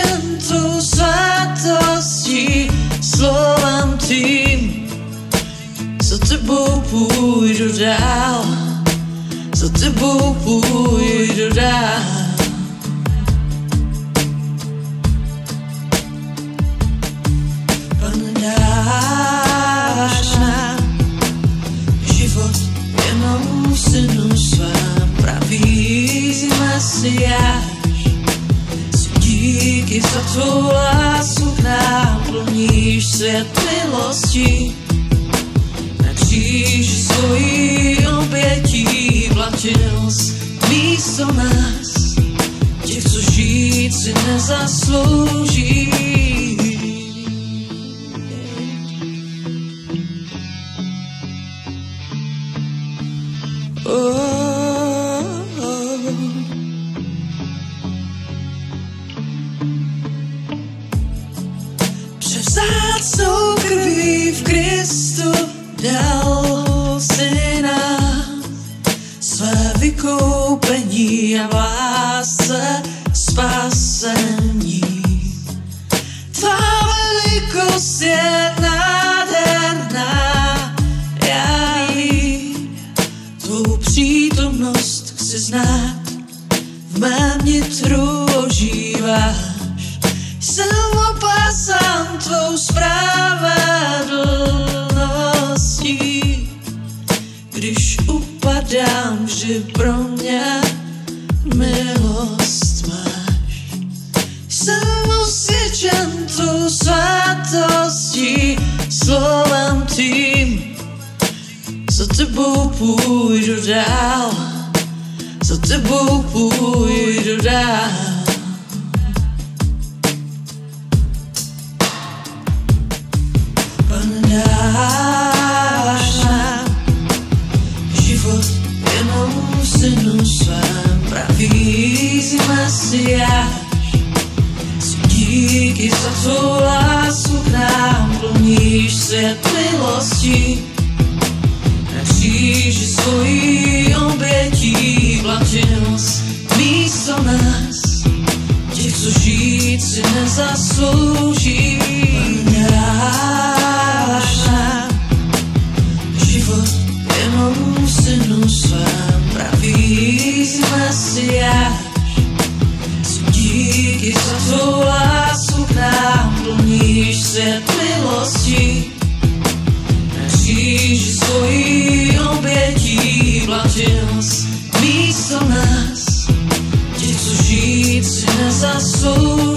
tvou svatostí, slovem tím, za tebou půjdu dál, za tebou půjdu dál. Wielkich zaczęła sukna plunisz światłości Na dziś swoich Dal syna své vykoupení a v lásce spasení. Tvá velikost je nádherná, já ji, tvou přítomnost chci znát, v mém nitru ožíváš. Jsem opasán tvou upadám, vždy pro mě milost máš. Jsem osvědčen tvou svatostí, slovem tím, za tebou půjdu dál, za tebou půjdu dál. Díky za tvou lásku k nám plníš svět milostí. Na svojí obětí platil jsi místo nás, těch, co žít si cansaço.